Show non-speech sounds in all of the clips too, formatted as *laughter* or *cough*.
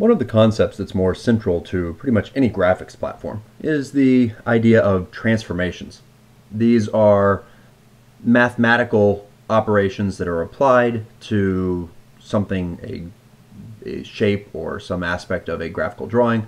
One of the concepts that's more central to pretty much any graphics platform is the idea of transformations. These are mathematical operations that are applied to something, a, a, shape or some aspect of a graphical drawing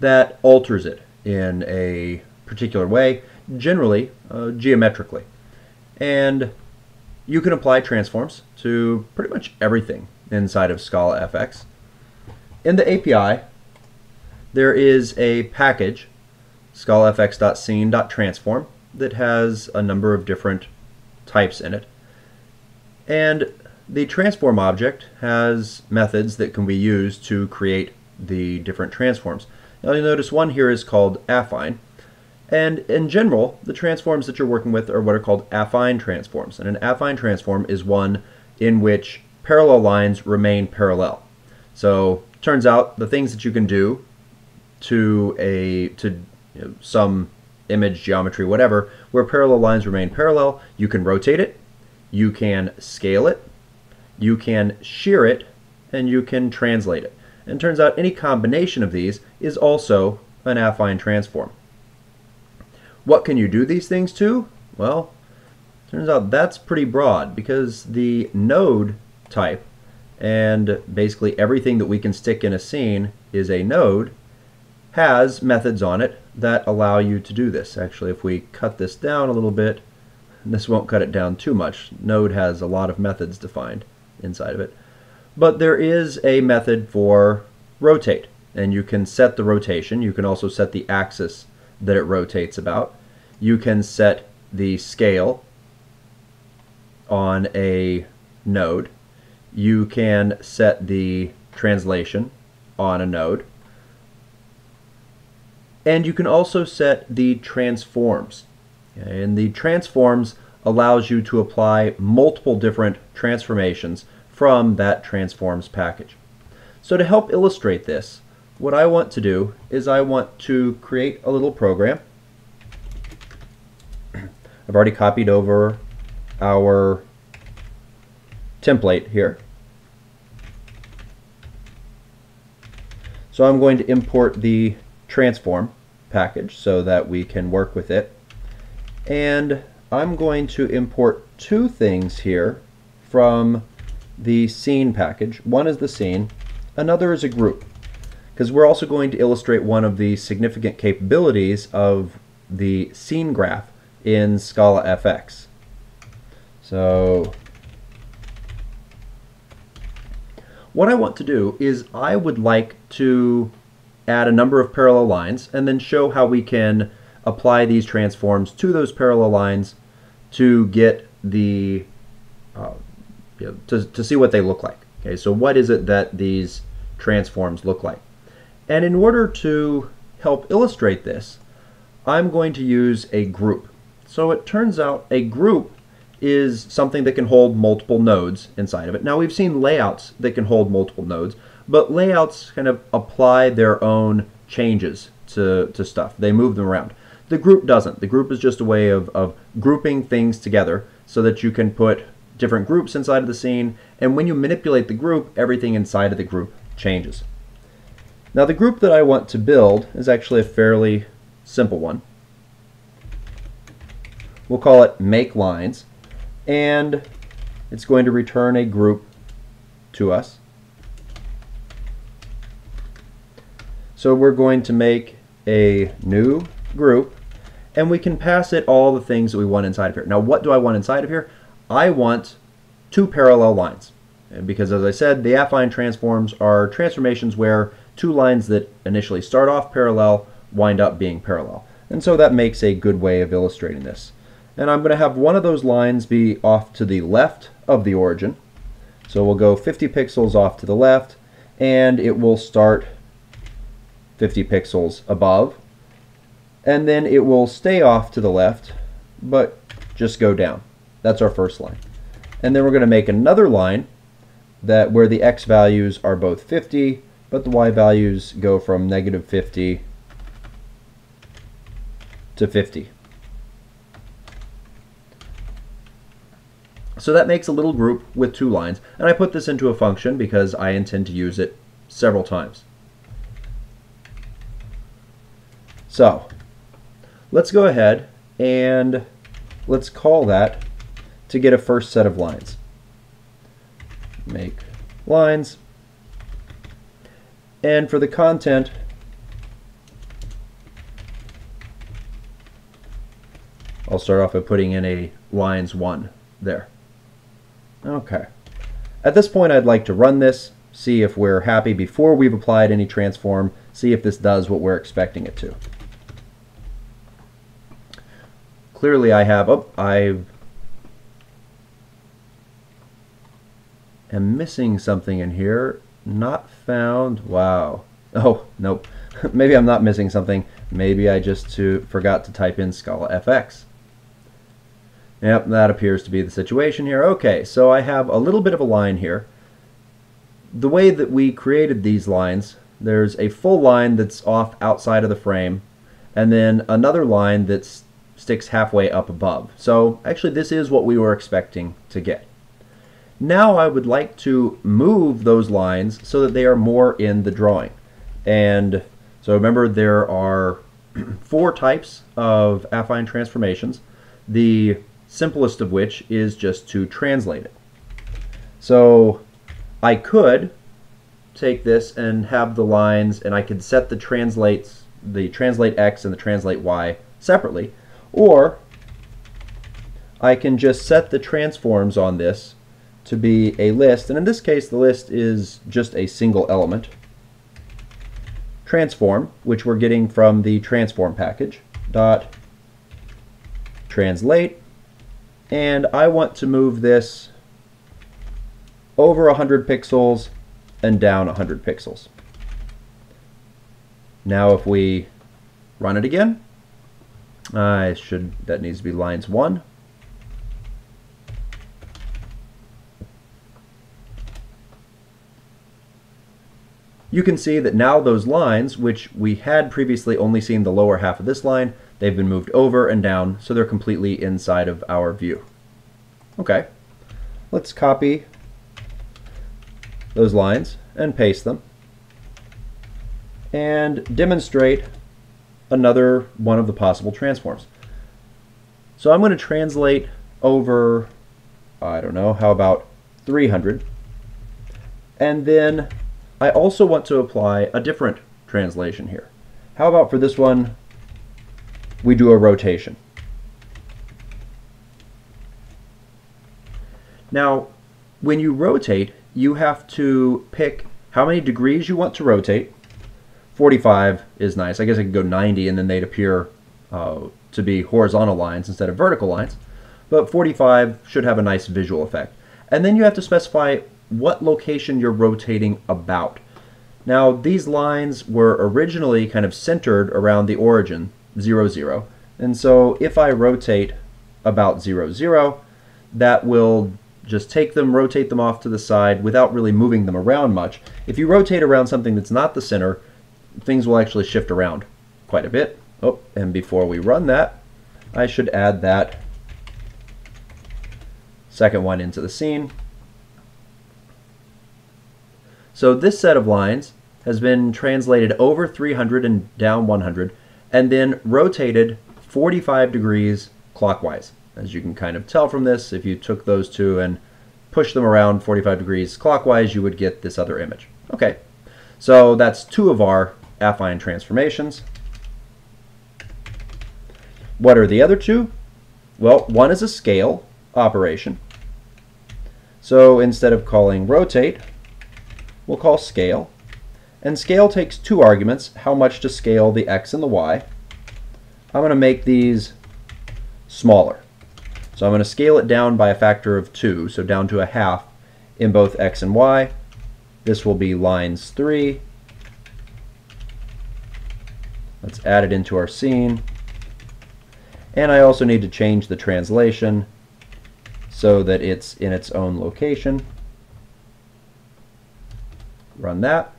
that alters it in a particular way, generally uh, geometrically. And you can apply transforms to pretty much everything inside of Scala FX in the API, there is a package, scalafx.scene.transform, that has a number of different types in it. And the transform object has methods that can be used to create the different transforms. Now you'll notice one here is called affine. And in general, the transforms that you're working with are what are called affine transforms. And an affine transform is one in which parallel lines remain parallel. So turns out the things that you can do to a to you know, some image geometry whatever where parallel lines remain parallel you can rotate it you can scale it you can shear it and you can translate it. And it turns out any combination of these is also an affine transform. What can you do these things to? Well turns out that's pretty broad because the node type and basically everything that we can stick in a scene is a node has methods on it that allow you to do this. Actually, if we cut this down a little bit, this won't cut it down too much. Node has a lot of methods defined inside of it. But there is a method for rotate, and you can set the rotation. You can also set the axis that it rotates about. You can set the scale on a node you can set the translation on a node. And you can also set the transforms. And the transforms allows you to apply multiple different transformations from that transforms package. So to help illustrate this, what I want to do is I want to create a little program. *clears throat* I've already copied over our template here. So I'm going to import the transform package so that we can work with it. And I'm going to import two things here from the scene package. One is the scene, another is a group. Because we're also going to illustrate one of the significant capabilities of the scene graph in Scala FX. So What I want to do is I would like to add a number of parallel lines and then show how we can apply these transforms to those parallel lines to get the uh, you know, to, to see what they look like. Okay, so what is it that these transforms look like? And in order to help illustrate this, I'm going to use a group. So it turns out a group is something that can hold multiple nodes inside of it. Now we've seen layouts that can hold multiple nodes, but layouts kind of apply their own changes to, to stuff. They move them around. The group doesn't. The group is just a way of, of grouping things together so that you can put different groups inside of the scene, and when you manipulate the group, everything inside of the group changes. Now the group that I want to build is actually a fairly simple one. We'll call it make lines and it's going to return a group to us. So we're going to make a new group and we can pass it all the things that we want inside of here. Now what do I want inside of here? I want two parallel lines. Because as I said, the affine transforms are transformations where two lines that initially start off parallel wind up being parallel. And so that makes a good way of illustrating this and I'm going to have one of those lines be off to the left of the origin. So we'll go 50 pixels off to the left, and it will start 50 pixels above. And then it will stay off to the left, but just go down. That's our first line. And then we're going to make another line that where the x values are both 50, but the y values go from negative 50 to 50. So that makes a little group with two lines, and I put this into a function because I intend to use it several times. So let's go ahead and let's call that to get a first set of lines. Make lines. And for the content, I'll start off by putting in a lines 1 there. Okay. At this point I'd like to run this, see if we're happy before we've applied any transform, see if this does what we're expecting it to. Clearly I have, oh, I am missing something in here. Not found, wow. Oh, nope. *laughs* Maybe I'm not missing something. Maybe I just to, forgot to type in Scala FX. Yep, that appears to be the situation here. Okay, so I have a little bit of a line here. The way that we created these lines, there's a full line that's off outside of the frame, and then another line that sticks halfway up above. So actually this is what we were expecting to get. Now I would like to move those lines so that they are more in the drawing. And so remember there are *clears throat* four types of affine transformations. The simplest of which is just to translate it. So I could take this and have the lines and I could set the translates the translate x and the translate y separately or I can just set the transforms on this to be a list and in this case the list is just a single element transform which we're getting from the transform package dot translate and I want to move this over 100 pixels and down 100 pixels. Now if we run it again, I should that needs to be lines 1. You can see that now those lines, which we had previously only seen the lower half of this line, They've been moved over and down, so they're completely inside of our view. Okay, let's copy those lines and paste them and demonstrate another one of the possible transforms. So I'm going to translate over, I don't know, how about 300? And then I also want to apply a different translation here. How about for this one, we do a rotation. Now, when you rotate, you have to pick how many degrees you want to rotate. 45 is nice. I guess I could go 90 and then they'd appear uh, to be horizontal lines instead of vertical lines. But 45 should have a nice visual effect. And then you have to specify what location you're rotating about. Now, these lines were originally kind of centered around the origin, 0, 0. And so if I rotate about 0, 0, that will just take them, rotate them off to the side without really moving them around much. If you rotate around something that's not the center, things will actually shift around quite a bit. Oh, and before we run that, I should add that second one into the scene. So this set of lines has been translated over 300 and down 100 and then rotated 45 degrees clockwise. As you can kind of tell from this, if you took those two and pushed them around 45 degrees clockwise, you would get this other image. Okay, so that's two of our affine transformations. What are the other two? Well, one is a scale operation. So instead of calling rotate, we'll call scale. And scale takes two arguments, how much to scale the x and the y. I'm going to make these smaller. So I'm going to scale it down by a factor of 2, so down to a half in both x and y. This will be lines 3. Let's add it into our scene. And I also need to change the translation so that it's in its own location. Run that.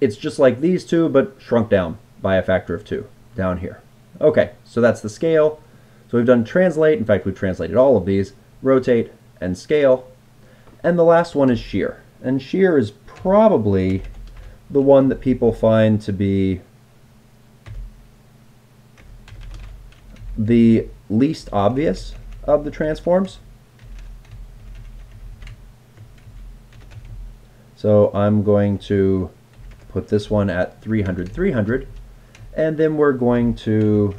It's just like these two, but shrunk down by a factor of two down here. Okay, so that's the scale. So we've done translate. In fact, we've translated all of these. Rotate and scale. And the last one is shear. And shear is probably the one that people find to be the least obvious of the transforms. So I'm going to put this one at 300, 300, and then we're going to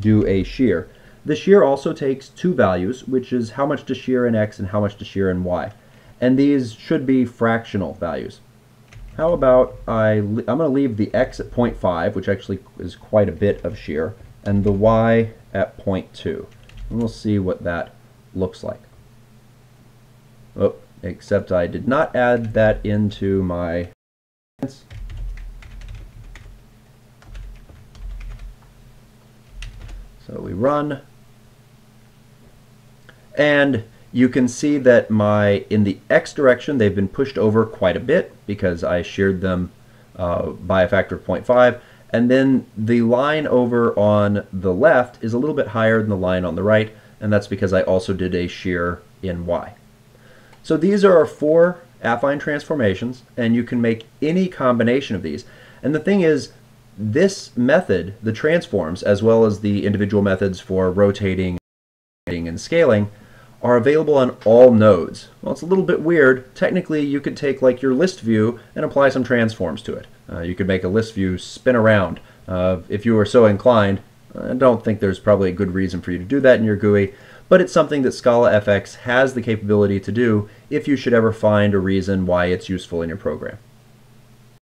do a shear. The shear also takes two values, which is how much to shear in x and how much to shear in y. And these should be fractional values. How about I, I'm going to leave the x at 0.5, which actually is quite a bit of shear, and the y at 0.2. And we'll see what that looks like. Oh, except I did not add that into my so we run. And you can see that my in the x direction they've been pushed over quite a bit because I sheared them uh, by a factor of 0.5 and then the line over on the left is a little bit higher than the line on the right, and that's because I also did a shear in Y. So these are our four affine transformations, and you can make any combination of these. And the thing is, this method, the transforms, as well as the individual methods for rotating and scaling, are available on all nodes. Well, it's a little bit weird. Technically, you could take like your list view and apply some transforms to it. Uh, you could make a list view spin around uh, if you were so inclined. I don't think there's probably a good reason for you to do that in your GUI, but it's something that Scala FX has the capability to do if you should ever find a reason why it's useful in your program.